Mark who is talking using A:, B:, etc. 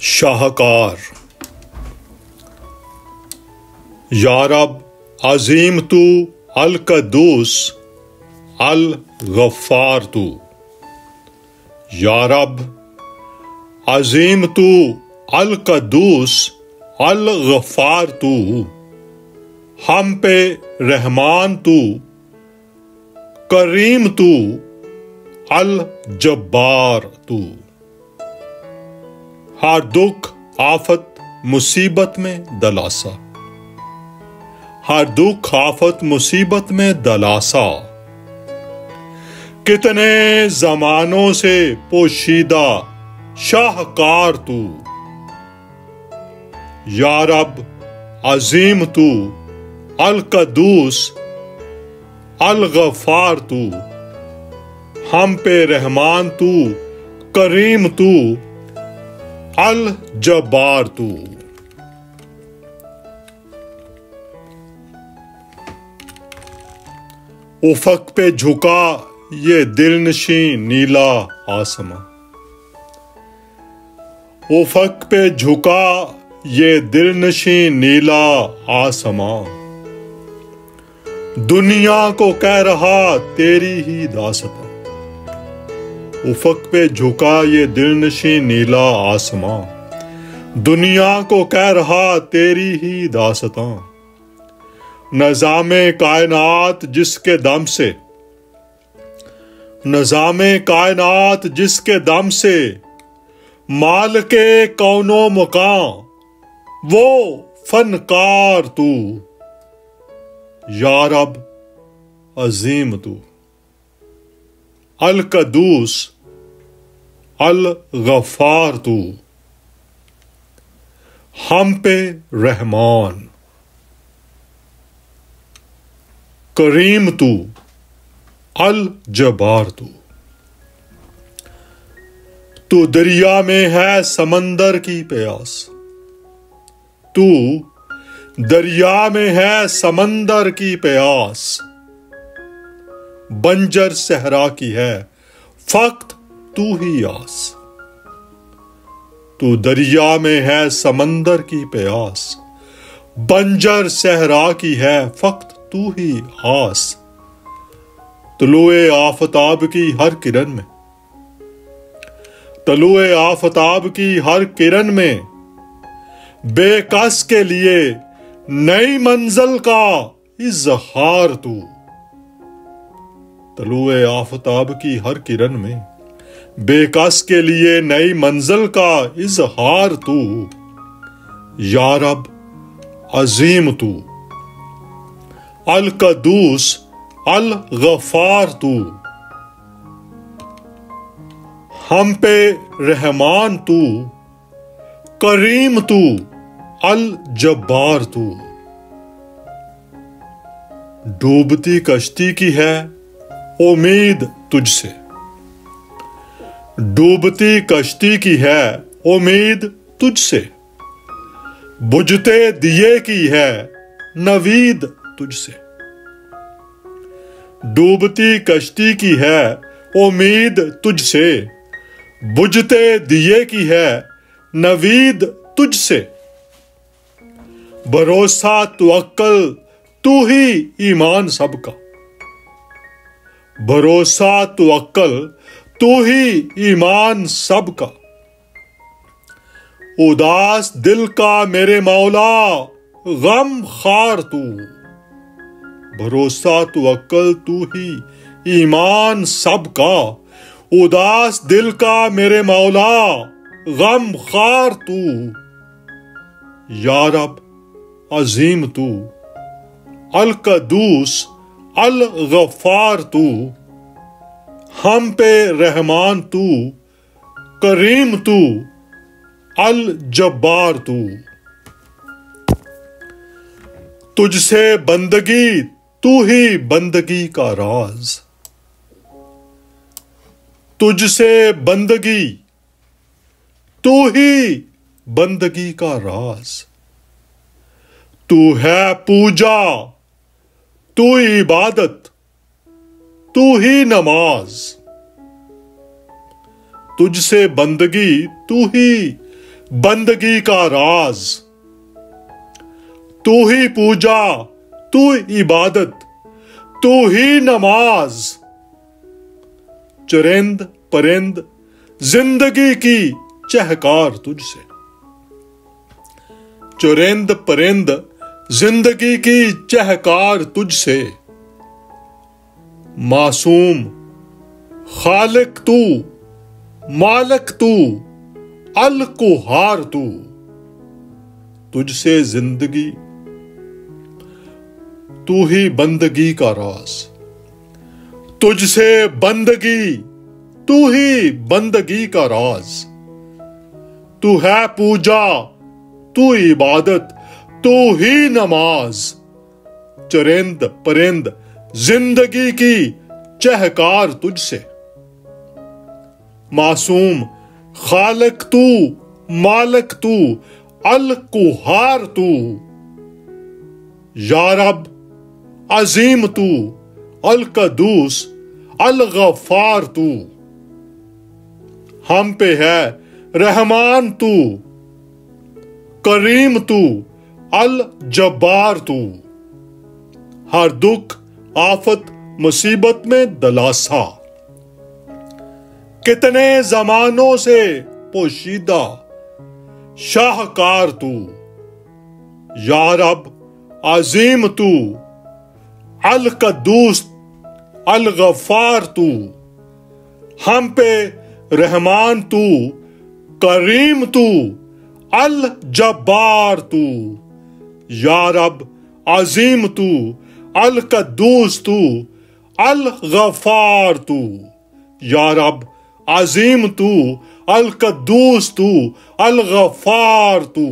A: शाहकार यारब अजीम तू अल कदूस अल गफ्फार तू यारब अजीम तू अल कदूस अल गफ्फार तू हम पे रहमान तू करीम तू अल जब्बार तू हर दुख, आफत, मुसीबत में दलासा। हर दुख, आफत, मुसीबत में दलासा। कितने जमानों से पोशीदा शाहकार तू। यारब अजीम तू अल कदूस अल गफार तू। हम पे रहमान तू, करीम तू। अल जबार तू। उफक पे झुका ये दिल नशी नीला आसमां। उफक पे झुका ये दिल नशी नीला आसमां। दुनिया को कह रहा तेरी ही दासता। उफक पे झुका ये दिल नशी नीला आसमां। दुनिया को कह रहा तेरी ही दासता। नजाम कायनात जिसके दम से। नजाम कायनात जिसके दम से। माल के कौनो मकान वो फनकार तू। यारब अजीम तू। अल कदूस अल गफार तू हम पे रहमान करीम तू अल जबार तू तू दरिया में है समंदर की प्यास तू दरिया में है समंदर की प्यास बंजर सहरा की है। फक्त तू ही आस। तू दरिया में है समंदर की प्यास। बंजर सहरा की है फक्त तू ही आस। तलुए आफताब की हर किरण में। तलुए आफताब की हर किरण में। बेकस के लिए नई मंजिल का इजहार तू। तलुए आफताब की हर किरण में। बेकस के लिए नई मंजिल का इजहार तू। यारब अजीम तू। अल कदूस अल गफार तू। हम पे रहमान तू। करीम तू अल जब्बार तू। डूबती कश्ती की है उम्मीद तुझसे। डूबती कश्ती की है उम्मीद तुझसे। बुझते दिए की है नवीद तुझसे। डूबती कश्ती की है उम्मीद तुझसे। बुझते दिए की है नवीद तुझसे। भरोसा तो अक्ल तू ही ईमान सबका। भरोसा तो अक्ल तू ही ईमान सबका। उदास दिल का मेरे मौला, गम खार तू। भरोसा तो अक्ल तू ही ईमान सबका। उदास दिल का मेरे मौला, गम खार तू। यारब अजीम तू। अल कदूस अल गफार तू, हम पे रहमान तू, करीम तू अल जब्बार तू। तुझसे बंदगी, तू ही बंदगी का राज। तुझसे बंदगी, तू ही बंदगी का राज। तू है पूजा तू इबादत, तू ही नमाज़। तुझसे बंदगी, तू ही बंदगी का राज। तू ही पूजा, तू इबादत, तू ही नमाज़। चुरिंद परिंद, ज़िंदगी की चहकार तुझसे। चुरिंद परिंद ज़िंदगी की चहकार तुझसे। मासूम, खालिक तू, मालक तू अल कुहार तू। तुझसे ज़िंदगी, तू ही बंदगी का राज। तुझसे बंदगी, तू ही बंदगी का राज। तू है पूजा, तू इबादत तू ही नमाज़। चरिंद परिंद, ज़िंदगी की चहकार तुझसे। मासूम, खालक तू, मालक तू अल कुहार तू यारब अजीम तू अल कदूस अल गफार तू। हम पे है रहमान तू, करीम तू। अल जब्बार तू। हर दुख, आफत, मुसीबत में दलासा। कितने जमानों से पोशीदा, शाहकार तू। यारब अजीम तू। अल कदूस अल गफार तू। हम पे रहमान तू, करीम तू, अल जब्बार तू। यारब अजीम तू अल कदूस तू अल गफार तू यारब अजीम तू अल कद्दूस तू अल गफार तू